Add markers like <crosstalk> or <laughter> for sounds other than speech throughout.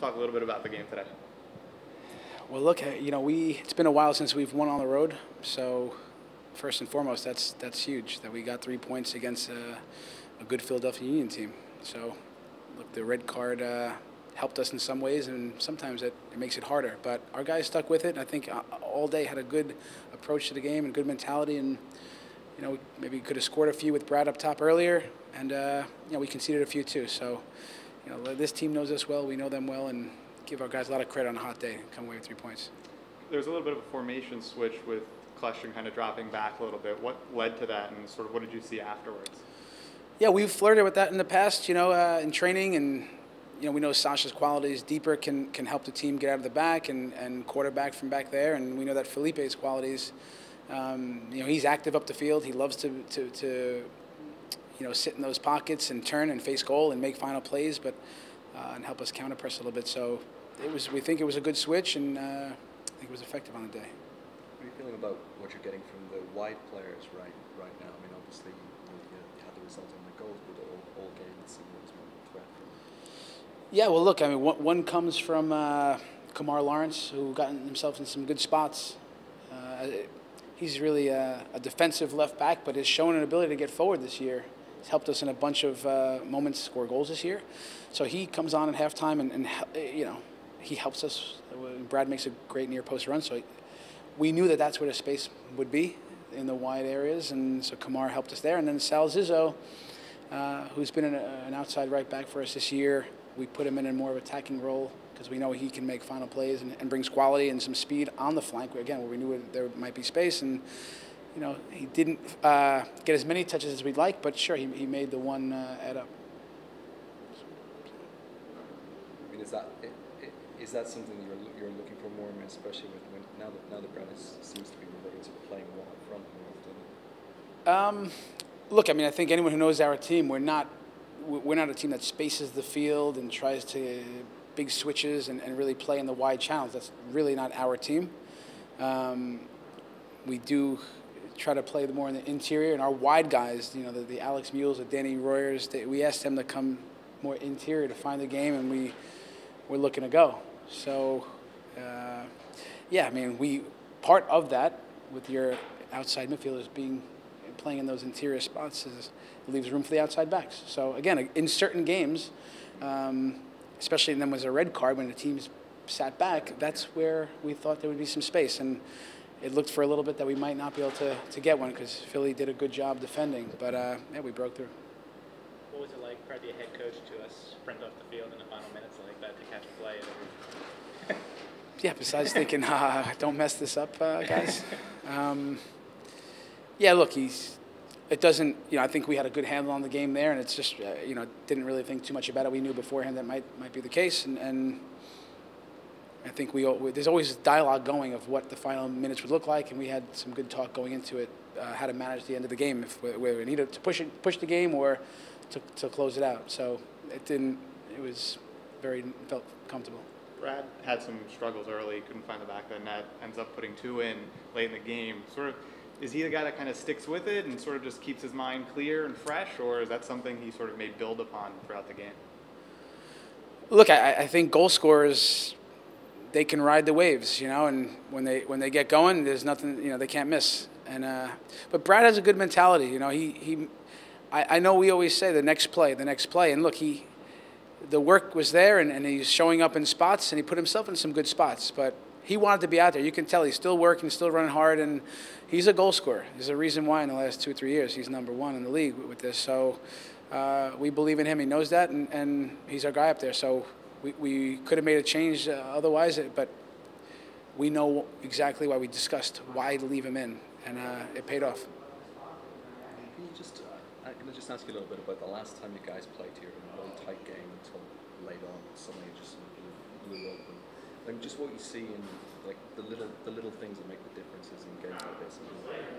talk a little bit about the game today. Well, look, you know, we it's been a while since we've won on the road, so first and foremost, that's that's huge that we got three points against a, a good Philadelphia Union team. So, look, the red card uh, helped us in some ways, and sometimes it, it makes it harder. But our guys stuck with it. I think uh, all day had a good approach to the game and good mentality, and you know, maybe could have scored a few with Brad up top earlier, and uh, you know, we conceded a few too. So, you know, this team knows us well. We know them well, and give our guys a lot of credit on a hot day. Come away with three points. There's a little bit of a formation switch with Kljestan kind of dropping back a little bit. What led to that, and sort of what did you see afterwards? Yeah, we've flirted with that in the past, you know, uh, in training, and you know, we know Sacha's qualities deeper can can help the team get out of the back and and quarterback from back there, and we know that Felipe's qualities. Um, you know, he's active up the field. He loves to, to, to, you know, sit in those pockets and turn and face goal and make final plays, but uh, and help us counter press a little bit. So it was. We think it was a good switch, and uh, I think it was effective on the day. How are you feeling about what you're getting from the wide players right right now? I mean, obviously you, know, you had the result on the goals, but all, all game it seemed there was more threat. Yeah, well, look, I mean, one, one comes from uh, Kemar Lawrence, who got himself in some good spots. Uh, he's really a, a, defensive left back, but has shown an ability to get forward this year. He's helped us in a bunch of uh, moments score goals this year. So he comes on at halftime and, and you know he helps us. Brad makes a great near post run, so we knew that that's where the space would be in the wide areas, and so Kemar helped us there. And then Sal Zizzo, uh, who's been an, an, outside right back for us this year, we put him in a more of attacking role because we know he can make final plays and, and, brings quality and some speed on the flank. Again, where we knew there might be space, and you know he didn't uh, get as many touches as we'd like, but sure, he, he made the one uh, add up. I mean, is that is that something you're, you're looking for more, especially with when, now that now that Brad seems to be reverting to playing more up front more often? Um, look, I mean, I think anyone who knows our team, we're not we're not a team that spaces the field and tries to big switches and, and really play in the wide channels. That's really not our team. Um, we do try to play more in the interior, and our wide guys, you know, the, the Alex Muyls, the Danny Royers, they, we asked them to come more interior to find the game, and we we're looking to go. So, uh, yeah, I mean, we part of that with your outside midfielders being playing in those interior spots is leaves room for the outside backs. So again, in certain games, um, especially then was a red card when the teams sat back. That's where we thought there would be some space, and it looked for a little bit that we might not be able to, to get one because Philly did a good job defending. But uh, yeah, we broke through. What was it like for the head coach to us sprint off the field in the final minutes like that to catch a play? <laughs> yeah, besides thinking, uh, don't mess this up, uh, guys. <laughs> Um, yeah, look, he's. It doesn't, you know. I think we had a good handle on the game there, and it's just, uh, you know, didn't really think too much about it. We knew beforehand that might might be the case, and, and I think we there's always dialogue going of what the final minutes would look like, and we had some good talk going into it, uh, how to manage the end of the game, if whether we needed to push it, push the game or to, to close it out. So it didn't. It was very felt comfortable. Brad had some struggles early, couldn't find the back of the net, ends up putting two in late in the game. Sort of, is he the guy that kind of sticks with it and sort of just keeps his mind clear and fresh, or is that something he sort of may build upon throughout the game? Look, I, I think goal scorers, they can ride the waves, you know, and when they when they get going, there's nothing, you know, they can't miss. And uh, but Brad has a good mentality, you know. He he, I, I know we always say the next play, the next play, and look, he the work was there and, and he's showing up in spots and he put himself in some good spots. But he wanted to be out there. You can tell he's still working, still running hard, and he's a goal scorer. There's a reason why in the last two or three years he's number one in the league with this. So uh, we believe in him. He knows that, and, and he's our guy up there. So we, we could have made a change uh, otherwise, but we know exactly why we discussed why to leave him in, and uh, it paid off. Can you just, uh, can I just ask you a little bit about the last time you guys played here in a really tight game? Until late on, suddenly it just blew, blew open. Like just what you see in like the little the little things that make the differences in games like this,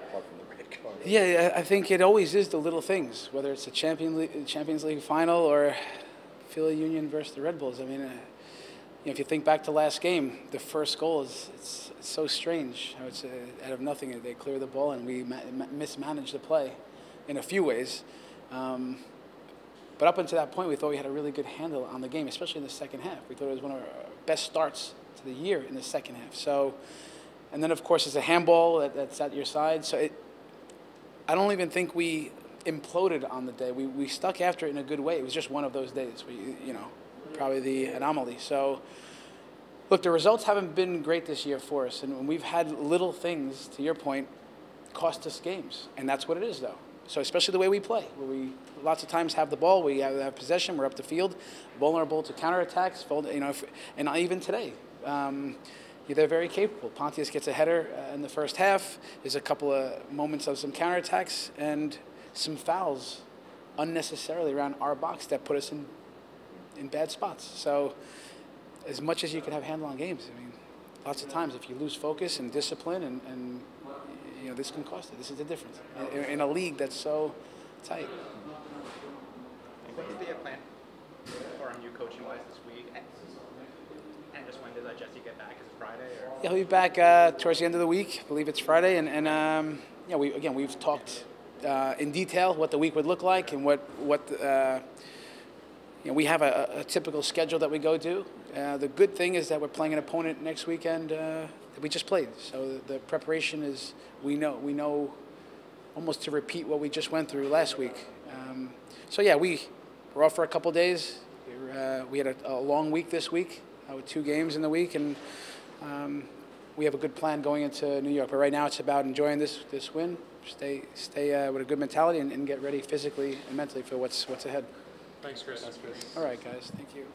apart from the red card. Yeah, I think it always is the little things, whether it's a Champions League, Champions League final or Philly Union versus the Red Bulls. I mean. Uh, you know, if you think back to last game, the first goal is it's, it's so strange. It's uh, out of nothing. They clear the ball and we ma- mismanage the play in a few ways. Um, But up until that point, we thought we had a really good handle on the game, especially in the second half. We thought it was one of our best starts to the year in the second half. So, and then of course, it's a handball that, that's at your side. So it, I don't even think we imploded on the day. We, we stuck after it in a good way. It was just one of those days. We, you know, probably the anomaly. So, look, the results haven't been great this year for us, and we've had little things, to your point, cost us games, and that's what it is, though. So, especially the way we play, where we lots of times have the ball, we have, have possession, we're up the field, vulnerable to counterattacks, you know, if, and even today. Um, they're very capable. Pontius gets a header uh, in the first half. There's a couple of moments of some counterattacks and some fouls unnecessarily around our box that put us in in bad spots. So, as much as you can have handle on games, I mean, lots of times if you lose focus and discipline, and, and you know, this can cost you. This is the difference in, in a league that's so tight. What is the plan for you coaching wise this week? And and just when does uh, Jesse get back? Is it Friday or? Yeah, he'll be back uh, towards the end of the week. I believe it's Friday, and, and um, yeah, we again we've talked uh, in detail what the week would look like and what what uh, you know, we have a, a typical schedule that we go to. Uh, the good thing is that we're playing an opponent next weekend uh, that we just played, so the, preparation is we know we know almost to repeat what we just went through last week. Um, so yeah, we we're off for a couple days. Uh, we had a, a long week this week uh, with two games in the week, and um, we have a good plan going into New York. But right now, it's about enjoying this this win, stay stay uh, with a good mentality, and, and get ready physically and mentally for what's what's ahead. Thanks, Chris. All right, guys. Thank you.